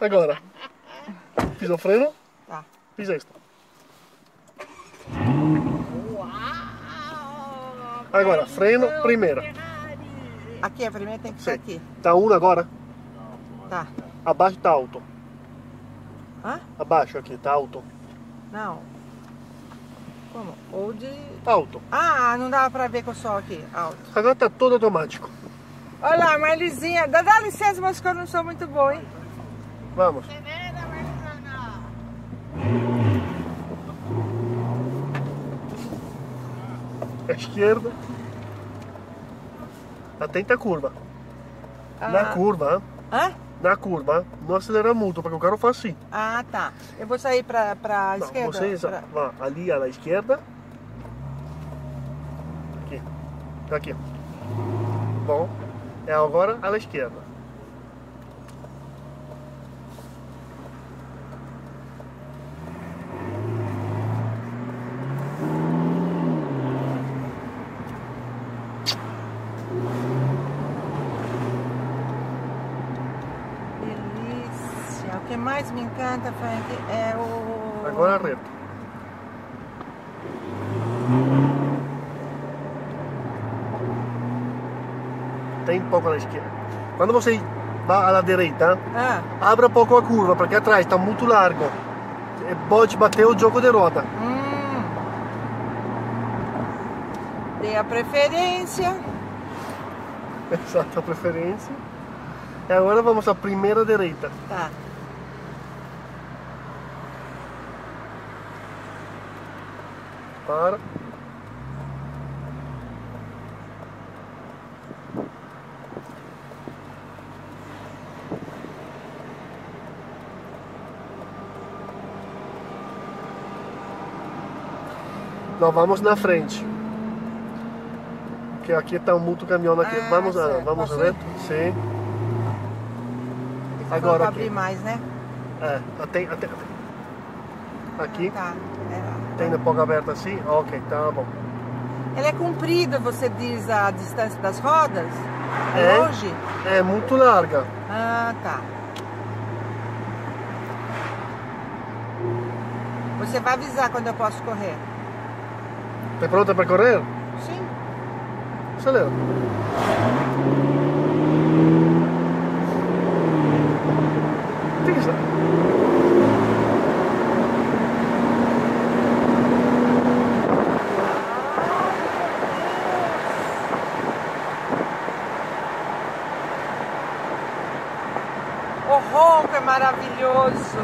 Agora. Fiz o freno? Tá. Fiz esta. Agora, freno, primeira. Aqui, a primeira tem que ser aqui. Tá um agora. Tá. Abaixo tá alto. Hã? Abaixo aqui, tá alto. Não. Como? Ou de... Alto. Ah, não dava pra ver com o sol aqui, alto. Agora tá todo automático. Olha lá, Marlizinha. Dá, dá licença, mas que eu não sou muito boa, hein? Vamos. À esquerda. Atenta à curva. Na Ah. curva, hein? Hã? na curva, não acelera muito, porque o carro faz assim. Ah, tá. Eu vou sair pra, pra Não, esquerda. vocês pra- vá ali à esquerda. Aqui. Aqui. Bom, é agora à esquerda. Delícia. O que mais me encanta, Frank, é o... Agora reto. Tem pouco à esquerda. Quando você vai à direita, Ah, abra pouco a curva, porque atrás está muito largo. Pode bater o jogo de roda. hum. A preferência. Exata preferência. E agora vamos à primeira direita. Tá. Para. Nós vamos na frente. Porque aqui está um muito caminhão aqui. Ah, vamos a, certo. vamos Posso ir? Sim. Você Agora falou pra aqui. abrir mais, né? É, até, até. Aqui. Tá. É. Tem a boca aberta assim? Ok, tá bom. Ele é comprido, você diz a distância das rodas? É, É. longe? É muito larga. Ah, tá. Você vai avisar quando eu posso correr? Tá pronta para correr? Sim. Acelera. Pisa. O ronco é maravilhoso.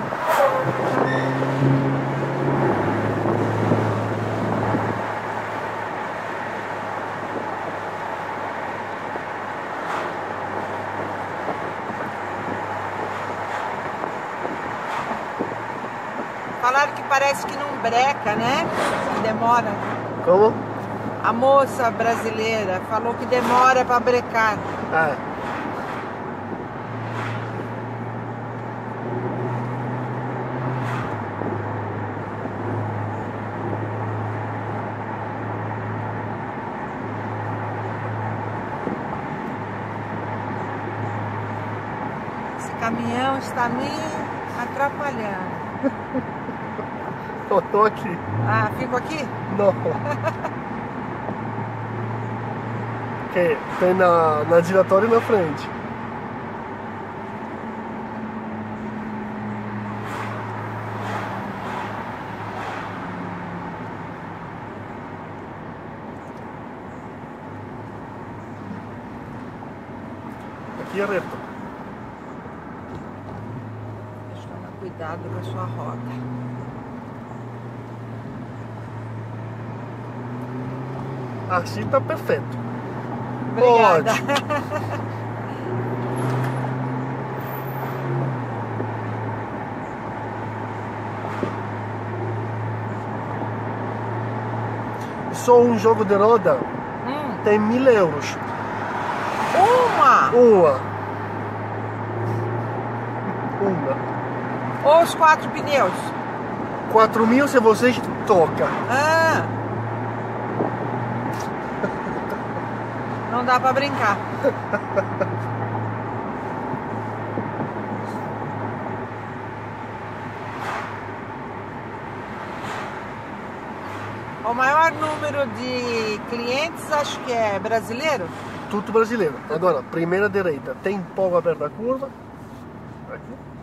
Falaram que parece que não breca, né? Que demora. Como? A moça brasileira falou que demora para brecar. É. caminhão está me atrapalhando. Tô, tô aqui. Ah, fico aqui? Não. que tem na, na giratória na frente. Aqui é reto. Cuidado com a sua roda. Assim tá perfeito. Obrigada. Só um jogo de roda Hum, tem mil euros. uma! Uma. Uma. Ou os quatro pneus? 4 mil se você toca. Ah. Não dá pra brincar. O maior número de clientes acho que é brasileiro? Tudo brasileiro. Agora, primeira direita, tem pó aberta da curva. Aqui.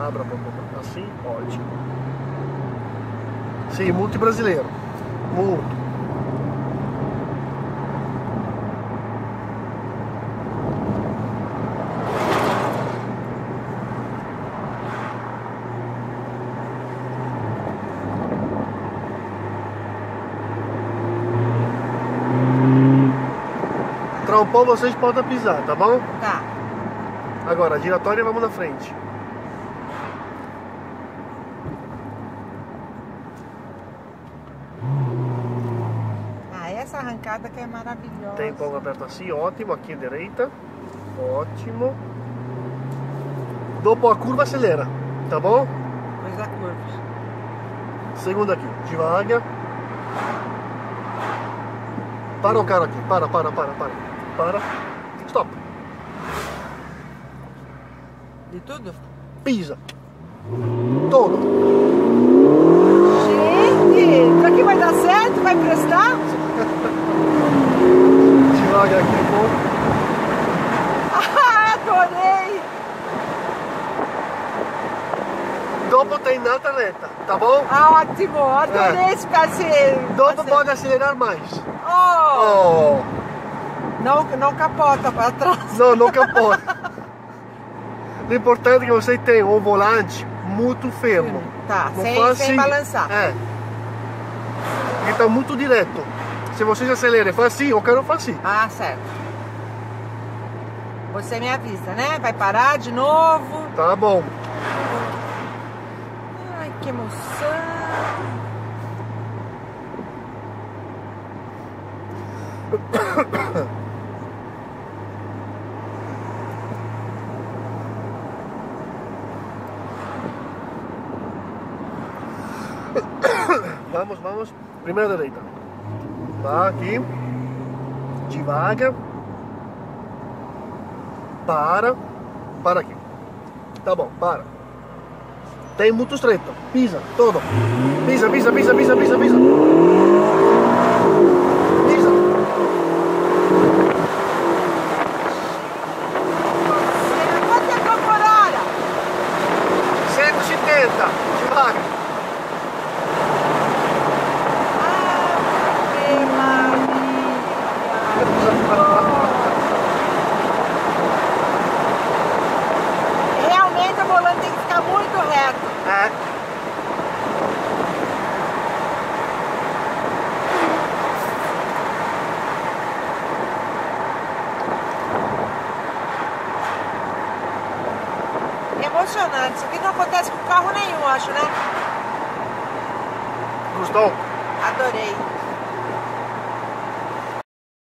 Abra um pouco assim. Ótimo. Sim, muito brasileiro. Muito. Trompou, vocês podem pisar, tá bom? Tá. Agora, giratória, vamos na frente. Ah, essa arrancada que é maravilhosa. Tem pouco aberto assim, ótimo. Aqui à direita. Ótimo. Dopo a curva, acelera, tá bom? Coisa curva. Segunda aqui, devagar. Para o cara aqui, para, para, para, para. Para. Stop. De tudo? Pisa. Todo. Gente, isso aqui vai dar certo? Vai prestar? Aqui um pouco. Ah, adorei! Dopo tem nata reta, tá bom? Ah, Ótimo, adorei É. esse passeio. Passeio. pode acelerar mais. Oh, Oh, Não, não capota para trás. não, não capota. O importante é que você tenha um volante muito firme. Tá, Não sem, sem balançar. É. Ele tá muito direto. Se você acelera e faz assim, o cara faz assim. Ah, certo. Você me avisa, né? Vai parar de novo. Tá bom. Ai, que emoção. Vamos, vamos. Primeira direita. Tá aqui. Devagar. Para. Para aqui. Tá bom, para. Tem muito estreito. Pisa, todo. Pisa, pisa, pisa, pisa, pisa. Pisa. Você, quanto é por hora? 170. Devagar. Ave Maria. Realmente o volante tem que ficar muito reto. É. Emocionante. Isso aqui não acontece com carro nenhum, acho, né? Gostou? Adorei.